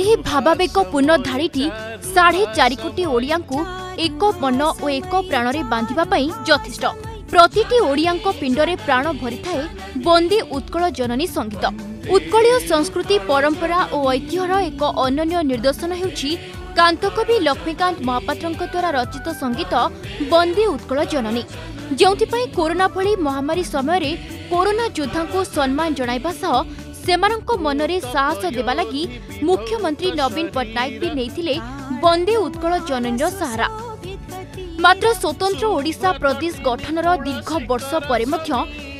ଏହି ଭାବାବେଗପୂର୍ଣ୍ଣ ଧାଡ଼ିଟି ସାଢ଼େ ଚାରି କୋଟି ଓଡ଼ିଆଙ୍କୁ ଏକ ମନ ଓ ଏକ ପ୍ରାଣରେ ବାନ୍ଧିବା ପାଇଁ ଯଥେଷ୍ଟ। ପ୍ରତିଟି ଓଡ଼ିଆଙ୍କ ପିଣ୍ଡରେ ପ୍ରାଣ ଭରିଥାଏ ବନ୍ଦେ ଉତ୍କଳ ଜନନୀ ସଙ୍ଗୀତ। ଉତ୍କଳୀୟ ସଂସ୍କୃତି ପରମ୍ପରା ଓ ଐତିହ୍ୟର ଏକ ଅନନ୍ୟ ନିଦର୍ଶନ ହେଉଛି କାନ୍ତକବି ଲକ୍ଷ୍ମୀକାନ୍ତ ମହାପାତ୍ରଙ୍କ ଦ୍ୱାରା ରଚିତ ସଙ୍ଗୀତ ବନ୍ଦେ ଉତ୍କଳ ଜନନୀ। ଯେଉଁଥିପାଇଁ କରୋନା ଭଳି ମହାମାରୀ ସମୟରେ କରୋନା ଯୋଦ୍ଧାଙ୍କୁ ସମ୍ମାନ ଜଣାଇବା ସହ ସେମାନଙ୍କ ମନରେ ସାହସ ଦେବା ଲାଗି ମୁଖ୍ୟମନ୍ତ୍ରୀ ନବୀନ ପଟ୍ଟନାୟକ ବି ନେଇଥିଲେ ବନ୍ଦେ ଉତ୍କଳ ଜନନୀର ସାହାରା। ମାତ୍ର ସ୍ୱତନ୍ତ୍ର ଓଡ଼ିଶା ପ୍ରଦେଶ ଗଠନର ଦୀର୍ଘ ବର୍ଷ ପରେ ମଧ୍ୟ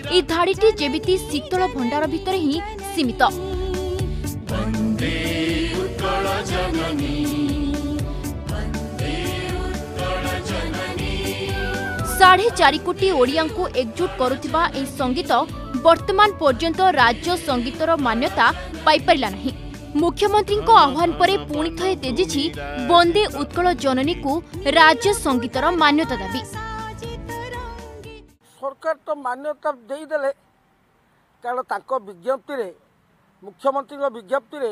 ଏହି ଧାଡ଼ିଟି ଯେମିତି ଶୀତଳ ଭଣ୍ଡାର ଭିତରେ ହିଁ ସୀମିତ। ସାଢ଼େ ଚାରି କୋଟି ଓଡ଼ିଆଙ୍କୁ ଏକଜୁଟ କରୁଥିବା ଏହି ସଙ୍ଗୀତ ବର୍ତ୍ତମାନ ପର୍ଯ୍ୟନ୍ତ ରାଜ୍ୟ ସଙ୍ଗୀତର ମାନ୍ୟତା ପାଇପାରିଲା ନାହିଁ। ମୁଖ୍ୟମନ୍ତ୍ରୀଙ୍କ ଆହ୍ୱାନ ପରେ ପୁଣି ଥରେ ତେଜିଛି ବନ୍ଦେ ଉତ୍କଳ ଜନନୀକୁ ରାଜ୍ୟ ସଙ୍ଗୀତର ମାନ୍ୟତା ଦାବି। ସରକାର ତ ମାନ୍ୟତା ଦେଇଦେଲେ କାରଣ ତାଙ୍କ ବିଜ୍ଞପ୍ତିରେ ମୁଖ୍ୟମନ୍ତ୍ରୀଙ୍କ ବିଜ୍ଞପ୍ତିରେ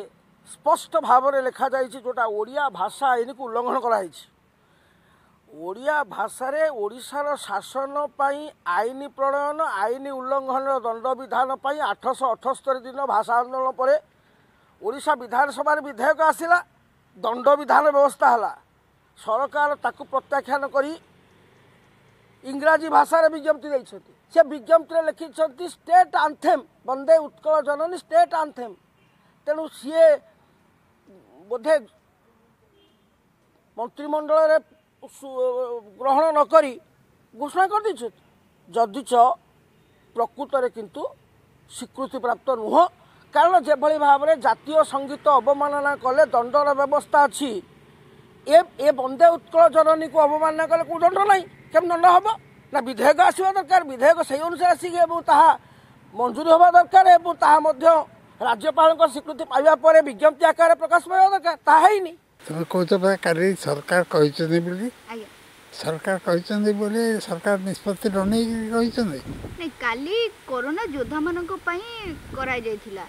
ସ୍ପଷ୍ଟ ଭାବରେ ଲେଖାଯାଇଛି ଯେଉଁଟା ଓଡ଼ିଆ ଭାଷା ଆଇନକୁ ଉଲ୍ଲଙ୍ଘନ କରାଯାଇଛି। ଓଡ଼ିଆ ଭାଷାରେ ଓଡ଼ିଶାର ଶାସନ ପାଇଁ ଆଇନ ପ୍ରଣୟନ ଆଇନ ଉଲ୍ଲଙ୍ଘନର ଦଣ୍ଡବିଧାନ ପାଇଁ ଆଠଶହ ଅଠସ୍ତରୀ ଦିନ ଭାଷା ଆନ୍ଦୋଳନ ପରେ ଓଡ଼ିଶା ବିଧାନସଭାରେ ବିଧେୟକ ଆସିଲା ଦଣ୍ଡବିଧାନ ବ୍ୟବସ୍ଥା ହେଲା। ସରକାର ତାକୁ ପ୍ରତ୍ୟାଖ୍ୟାନ କରି ଇଂରାଜୀ ଭାଷାରେ ବିଜ୍ଞପ୍ତି ଦେଇଛନ୍ତି। ସେ ବିଜ୍ଞପ୍ତିରେ ଲେଖିଛନ୍ତି state anthem Bande Utkala Janani state anthem ତେଣୁ ସିଏ ବୋଧେ ମନ୍ତ୍ରିମଣ୍ଡଳରେ ସୁ- ଗ୍ରହଣ ନ କରି ଘୋଷଣା କରିଦେଇଛନ୍ତି। ଯଦିଚ ପ୍ରକୃତରେ କିନ୍ତୁ ସ୍ୱୀକୃତିପ୍ରାପ୍ତ ନୁହଁ କାରଣ ଯେଭଳି ଭାବରେ ଜାତୀୟ ସଙ୍ଗୀତ ଅବମାନନା କଲେ ଦଣ୍ଡର ବ୍ୟବସ୍ଥା ଅଛି ଏ ଏ ବନ୍ଦେ ଉତ୍କଳ ଜନନୀକୁ ଅବମାନନା କଲେ କେଉଁ ଦଣ୍ଡ ନାହିଁ? କେମିତି ଦଣ୍ଡ ହେବ? ନା ବିଧେୟକ ଆସିବା ଦରକାର? ବିଧେୟକ ସେଇ ଅନୁସାରେ ଆସିକି ଏବଂ ତାହା ମଞ୍ଜୁରୀ ହେବା ଦରକାର ଏବଂ ତାହା ମଧ୍ୟ ରାଜ୍ୟପାଳଙ୍କ ସ୍ୱୀକୃତି ପାଇବା ପରେ ବିଜ୍ଞପ୍ତି ଆକାରରେ ପ୍ରକାଶ ପାଇବା ଦରକାର। ତାହା ହେଇନି। ତୁମେ କହୁଛ ପରା କାଲି ସରକାର କହିଛନ୍ତି ବୋଲି ସରକାର କହିଛନ୍ତି ବୋଲି ସରକାର ନିଷ୍ପତ୍ତି ନ ନେଇକି କହିଛନ୍ତି ନାଇଁ କାଲି କରୋନା ଯୋଦ୍ଧାମାନଙ୍କ ପାଇଁ କରାଯାଇଥିଲା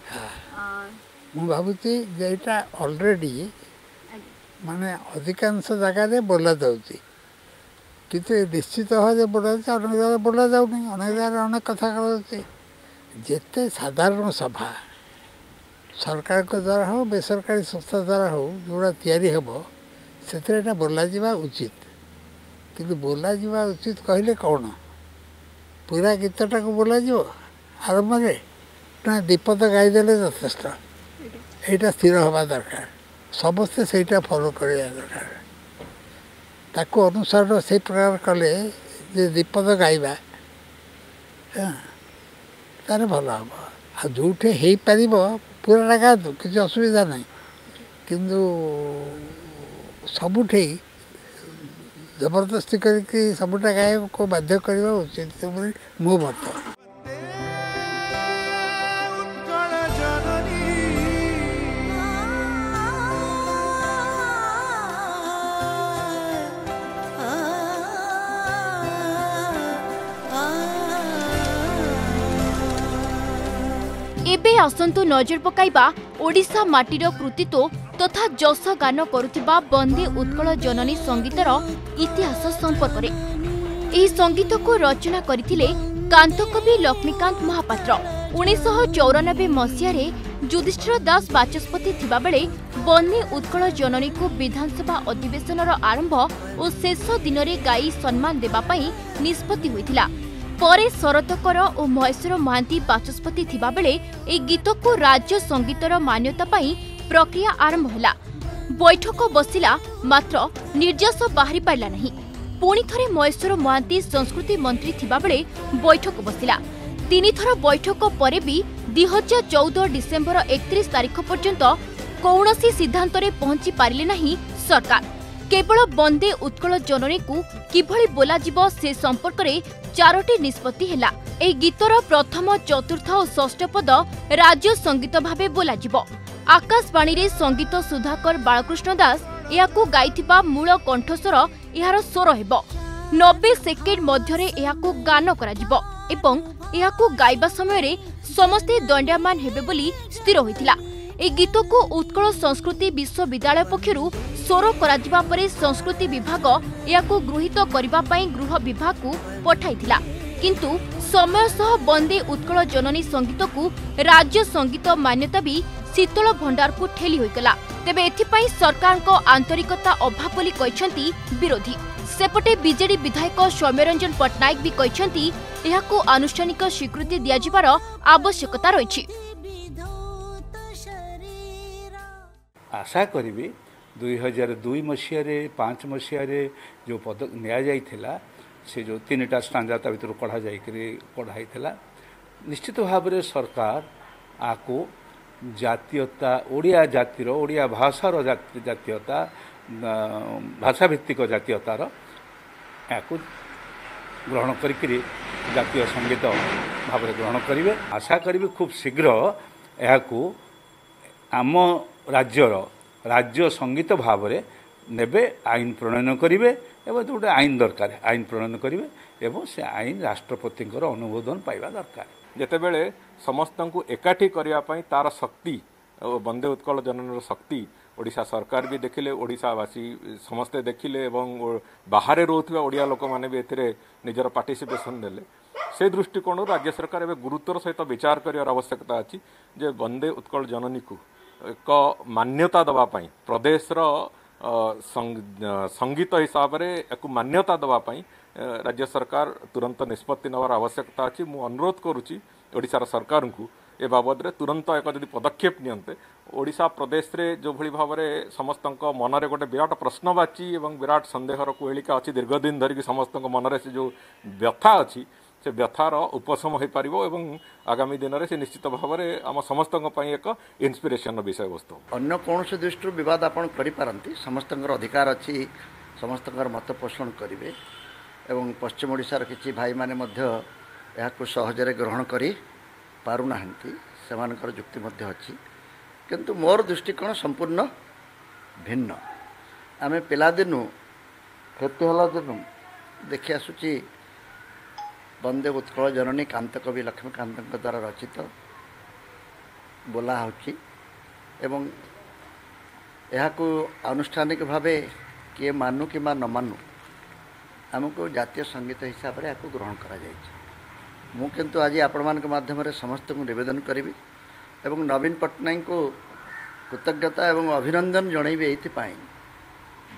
ମୁଁ ଭାବୁଛି ଯେ ଏଇଟା ଅଲରେଡ଼ି ମାନେ ଅଧିକାଂଶ ଜାଗାରେ ବୋଲା ଯାଉଛି। କିନ୍ତୁ ଏ ନିଶ୍ଚିତ ଭାବରେ ବୋଲା ଯାଉଛି ଅନେକ ଜାଗାରେ ବୋଲା ଯାଉନି ଅନେକ ଜାଗାରେ ଅନେକ କଥା କରାଯାଉଛି ଯେତେ ସାଧାରଣ ସଭା ସରକାରଙ୍କ ଦ୍ୱାରା ହେଉ ବେସରକାରୀ ସଂସ୍ଥା ଦ୍ୱାରା ହେଉ ଯେଉଁଟା ତିଆରି ହେବ ସେଥିରେ ଏଇଟା ବୋଲାଯିବା ଉଚିତ। କିନ୍ତୁ ବୋଲାଯିବା ଉଚିତ କହିଲେ କ'ଣ? ପୁରା ଗୀତଟାକୁ ବୋଲାଯିବ ଆରମ୍ଭରେ? ନା ଦୀପଦ ଗାଇଦେଲେ ଯଥେଷ୍ଟ। ଏଇଟା ସ୍ଥିର ହେବା ଦରକାର। ସମସ୍ତେ ସେଇଟା ଫଲୋ କରିବା ଦରକାର। ତାକୁ ଅନୁସରଣ ସେଇ ପ୍ରକାର କଲେ ଯେ ଦୀପଦ ଗାଇବା ହଁ, ତାହେଲେ ଭଲ ହେବ। ଆଉ ଯେଉଁଠି ହେଇପାରିବ ପୁରାଟା ଗାଆନ୍ତୁ କିଛି ଅସୁବିଧା ନାହିଁ କିନ୍ତୁ ସବୁଠି ଜବରଦସ୍ତି କରିକି ସବୁଟା ଗାଇବାକୁ ବାଧ୍ୟ କରିବା ଉଚିତ ବୋଲି ମୋ ମତ ଆସନ୍ତୁ ନଜର ପକାଇବା ଓଡ଼ିଶା ମାଟିର କୃତିତ୍ୱ ତଥା ଯଶ ଗାନ କରୁଥିବା ବନ୍ଦେ ଉତ୍କଳ ଜନନୀ ସଙ୍ଗୀତର ଇତିହାସ ସମ୍ପର୍କରେ। ଏହି ସଙ୍ଗୀତକୁ ରଚନା କରିଥିଲେ କାନ୍ତକବି ଲକ୍ଷ୍ମୀକାନ୍ତ ମହାପାତ୍ର। ଉଣେଇଶହ ଚଉରାନବେ ମସିହାରେ ଯୁଧିଷ୍ଠିର ଦାସ ବାଚସ୍ପତି ଥିବାବେଳେ ବନ୍ଦେ ଉତ୍କଳ ଜନନୀକୁ ବିଧାନସଭା ଅଧିବେଶନର ଆରମ୍ଭ ଓ ଶେଷ ଦିନରେ ଗାଇ ସମ୍ମାନ ଦେବା ପାଇଁ ନିଷ୍ପତ୍ତି ହୋଇଥିଲା। ପରେ ଶରତକର ଓ ମହେଶ୍ୱର ମହାନ୍ତି ବାଚସ୍ପତି ଥିବାବେଳେ ଏହି ଗୀତକୁ ରାଜ୍ୟ ସଙ୍ଗୀତର ମାନ୍ୟତା ପାଇଁ ପ୍ରକ୍ରିୟା ଆରମ୍ଭ ହେଲା। ବୈଠକ ବସିଲା ମାତ୍ର ନିର୍ଯାସ ବାହାରି ପାରିଲା ନାହିଁ। ପୁଣି ଥରେ ମହେଶ୍ୱର ମହାନ୍ତି ସଂସ୍କୃତି ମନ୍ତ୍ରୀ ଥିବାବେଳେ ବୈଠକ ବସିଲା। ତିନିଥର ବୈଠକ ପରେ ବି ଦୁଇହଜାର ଚଉଦ ଡିସେମ୍ବର ଏକତିରିଶ ତାରିଖ ପର୍ଯ୍ୟନ୍ତ କୌଣସି ସିଦ୍ଧାନ୍ତରେ ପହଞ୍ଚି ପାରିଲେ ନାହିଁ ସରକାର। କେବଳ ବନ୍ଦେ ଉତ୍କଳ ଜନନୀକୁ କିଭଳି ବୋଲାଯିବ ସେ ସମ୍ପର୍କରେ ଚାରୋଟି ନିଷ୍ପତ୍ତି ହେଲା। ଏହି ଗୀତର ପ୍ରଥମ ଚତୁର୍ଥ ଓ ଷଷ୍ଠ ପଦ ରାଜ୍ୟ ସଙ୍ଗୀତ ଭାବେ ବୋଲାଯିବ। ଆକାଶବାଣୀରେ ସଙ୍ଗୀତ ସୁଧାକର ବାଳକୃଷ୍ଣ ଦାସ ଏହାକୁ ଗାଇଥିବା ମୂଳ କଣ୍ଠସ୍ୱର ଏହାର ସ୍ୱର ହେବ। ନବେ ସେକେଣ୍ଡ ମଧ୍ୟରେ ଏହାକୁ ଗାନ କରାଯିବ ଏବଂ ଏହାକୁ ଗାଇବା ସମୟରେ ସମସ୍ତେ ଦଣ୍ଡାୟମାନ ହେବେ ବୋଲି ସ୍ଥିର ହୋଇଥିଲା। ଏହି ଗୀତକୁ ଉତ୍କଳ ସଂସ୍କୃତି ବିଶ୍ୱବିଦ୍ୟାଳୟ ପକ୍ଷରୁ ସ୍ୱର କରାଯିବା ପରେ ସଂସ୍କୃତି ବିଭାଗ ଏହାକୁ ଗୃହୀତ କରିବା ପାଇଁ ଗୃହ ବିଭାଗକୁ ପଠାଇଥିଲା। କିନ୍ତୁ ସମୟ ସହ ବନ୍ଦେ ଉତ୍କଳ ଜନନୀ ସଙ୍ଗୀତକୁ ରାଜ୍ୟ ସଙ୍ଗୀତ ମାନ୍ୟତା ବି ଶୀତଳ ଭଣ୍ଡାରକୁ ଠେଲି ହୋଇଗଲା। ତେବେ ଏଥିପାଇଁ ସରକାରଙ୍କ ଆନ୍ତରିକତା ଅଭାବ ବୋଲି କହିଛନ୍ତି ବିରୋଧୀ। ସେପଟେ ବିଜେଡି ବିଧାୟକ ସୌମ୍ୟରଞ୍ଜନ ପଟ୍ଟନାୟକ ବି କହିଛନ୍ତି ଏହାକୁ ଆନୁଷ୍ଠାନିକ ସ୍ୱୀକୃତି ଦିଆଯିବାର ଆବଶ୍ୟକତା ରହିଛି। ଆଶା କରିବି ଦୁଇ ହଜାର ଦୁଇ ମସିହାରେ ପାଞ୍ଚ ମସିହାରେ ଯେଉଁ ପଦ ନିଆଯାଇଥିଲା ସେ ଯେଉଁ ତିନିଟା ଷ୍ଟାଞ୍ଜା ତା ଭିତରୁ କଢ଼ା ଯାଇକରି କଢ଼ା ହେଇଥିଲା ନିଶ୍ଚିତ ଭାବରେ ସରକାର ଆକୁ ଜାତୀୟତା ଓଡ଼ିଆ ଜାତିର ଓଡ଼ିଆ ଭାଷାର ଜାତି- ଜାତୀୟତା ଆ, ଭାଷାଭିତ୍ତିକ ଜାତୀୟତାର ଏହାକୁ ଗ୍ରହଣ କରିକିରି ଜାତୀୟ ସଙ୍ଗୀତ ଭାବରେ ଗ୍ରହଣ କରିବେ। ଆଶା କରିବି ଖୁବ୍ ଶୀଘ୍ର ଏହାକୁ ଆମ ରାଜ୍ୟର ରାଜ୍ୟ ସଙ୍ଗୀତ ଭାବରେ ନେବେ ଆଇନ ପ୍ରଣୟନ କରିବେ ଏବଂ ଗୋଟେ ଆଇନ ଦରକାର ଆଇନ ପ୍ରଣୟନ କରିବେ ଏବଂ ସେ ଆଇନ ରାଷ୍ଟ୍ରପତିଙ୍କର ଅନୁମୋଦନ ପାଇବା ଦରକାର। ଯେତେବେଳେ ସମସ୍ତଙ୍କୁ ଏକାଠି କରିବା ପାଇଁ ତାର ଶକ୍ତି ଓ ବନ୍ଦେ ଉତ୍କଳ ଜନନୀର ଶକ୍ତି ଓଡ଼ିଶା ସରକାର ବି ଦେଖିଲେ ଓଡ଼ିଶାବାସୀ ସମସ୍ତେ ଦେଖିଲେ ଏବଂ ଓ- ବାହାରେ ରହୁଥିବା ଓଡ଼ିଆ ଲୋକମାନେ ବି ଏଥିରେ ନିଜର ପାର୍ଟିସିପେସନ୍ ଦେଲେ। ସେ ଦୃଷ୍ଟିକୋଣରୁ ରାଜ୍ୟ ସରକାର ଏବେ ଗୁରୁତ୍ୱର ସହିତ ବିଚାର କରିବାର ଆବଶ୍ୟକତା ଅଛି ଯେ ବନ୍ଦେ ଉତ୍କଳ ଜନନୀକୁ ଏକ ମାନ୍ୟତା ଦେବା ପାଇଁ ପ୍ରଦେଶର ସଙ୍ଗୀତ ହିସାବରେ ଏକୁ ମାନ୍ୟତା ଦେବା ପାଇଁ ରାଜ୍ୟ ସରକାର ତୁରନ୍ତ ନିଷ୍ପତ୍ତି ନେବାର ଆବଶ୍ୟକତା ଅଛି। ମୁଁ ଅନୁରୋଧ କରୁଛି ଓଡ଼ିଶାର ସରକାରଙ୍କୁ ଏ ବାବଦରେ ତୁରନ୍ତ ଏକ ଯଦି ପଦକ୍ଷେପ ନିଅନ୍ତେ ଓଡ଼ିଶା ପ୍ରଦେଶରେ ଯେଉଁଭଳି ଭାବରେ ସମସ୍ତଙ୍କ ମନରେ ଗୋଟେ ବିରାଟ ପ୍ରଶ୍ନବାଚୀ ଏବଂ ବିରାଟ ସନ୍ଦେହର କୁହେଳିକା ଅଛି ଦୀର୍ଘଦିନ ଧରିକି ସମସ୍ତଙ୍କ ମନରେ ସେ ଯେଉଁ ବ୍ୟଥା ଅଛି ସେ ବ୍ୟଥାର ଉପଶମ ହୋଇପାରିବ ଏବଂ ଆଗାମୀ ଦିନରେ ସେ ନିଶ୍ଚିତ ଭାବରେ ଆମ ସମସ୍ତଙ୍କ ପାଇଁ ଏକ ଇନ୍ସପିରେସନର ବିଷୟବସ୍ତୁ ଅନ୍ୟ କୌଣସି ଦୃଷ୍ଟିରୁ ବିବାଦ ଆପଣ କରିପାରନ୍ତି? ସମସ୍ତଙ୍କର ଅଧିକାର ଅଛି ସମସ୍ତଙ୍କର ମତ ପୋଷଣ କରିବେ ଏବଂ ପଶ୍ଚିମ ଓଡ଼ିଶାର କିଛି ଭାଇମାନେ ମଧ୍ୟ ଏହାକୁ ସହଜରେ ଗ୍ରହଣ କରି ପାରୁନାହାନ୍ତି ସେମାନଙ୍କର ଯୁକ୍ତି ମଧ୍ୟ ଅଛି। କିନ୍ତୁ ମୋର ଦୃଷ୍ଟିକୋଣ ସମ୍ପୂର୍ଣ୍ଣ ଭିନ୍ନ। ଆମେ ପିଲାଦିନୁ କ୍ଷତି ହେଲା ଦିନୁ ଦେଖି ଆସୁଛି ବନ୍ଦେ ଉତ୍କଳ ଜନନୀ କାନ୍ତକବି ଲକ୍ଷ୍ମୀକାନ୍ତଙ୍କ ଦ୍ୱାରା ରଚିତ ବୋଲା ହେଉଛି ଏବଂ ଏହାକୁ ଆନୁଷ୍ଠାନିକ ଭାବେ କିଏ ମାନୁ କିମ୍ବା ନ ମାନୁ ଆମକୁ ଜାତୀୟ ସଙ୍ଗୀତ ହିସାବରେ ଏହାକୁ ଗ୍ରହଣ କରାଯାଇଛି। ମୁଁ କିନ୍ତୁ ଆଜି ଆପଣମାନଙ୍କ ମାଧ୍ୟମରେ ସମସ୍ତଙ୍କୁ ନିବେଦନ କରିବି ଏବଂ ନବୀନ ପଟ୍ଟନାୟକଙ୍କୁ କୃତଜ୍ଞତା ଏବଂ ଅଭିନନ୍ଦନ ଜଣାଇବି ଏଇଥିପାଇଁ।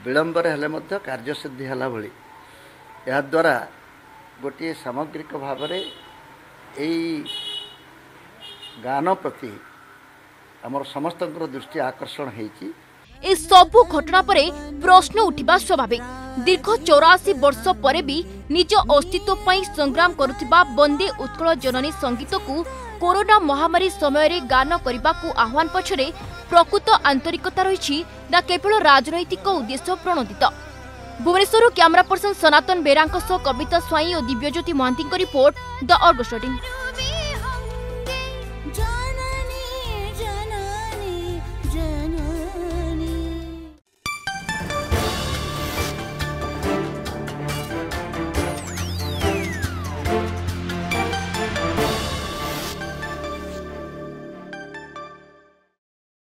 ବିଳମ୍ବରେ ହେଲେ ମଧ୍ୟ କାର୍ଯ୍ୟସିଦ୍ଧି ହେଲା ଭଳି। ଏହାଦ୍ୱାରା ଗୋଟିଏ ସାମଗ୍ରିକ ଭାବରେ ଏଇ ଗାନ ପ୍ରତି ଆମର ସମସ୍ତଙ୍କର ଦୃଷ୍ଟି ଆକର୍ଷଣ ହେଇଛି। ଏ ସବୁ ଘଟଣା ପରେ ପ୍ରଶ୍ନ ଉଠିବା ସ୍ୱାଭାବିକ। ଦୀର୍ଘ ଚଉରାଅଶୀ ବର୍ଷ ପରେ ବି ନିଜ ଅସ୍ତିତ୍ୱ ପାଇଁ ସଂଗ୍ରାମ କରୁଥିବା ବନ୍ଦେ ଉତ୍କଳ ଜନନୀ ସଙ୍ଗୀତକୁ କରୋନା ମହାମାରୀ ସମୟରେ ଗାନ କରିବାକୁ ଆହ୍ୱାନ ପଛରେ ପ୍ରକୃତ ଆନ୍ତରିକତା ରହିଛି ନା କେବଳ ରାଜନୈତିକ ଉଦ୍ଦେଶ୍ୟ ପ୍ରଣୋଦିତ? भुवनेश्वर क्यामेरा पर्सन सनातन बेहेराका कविता स्वाई र Dibyajyoti Mohanta report the Argus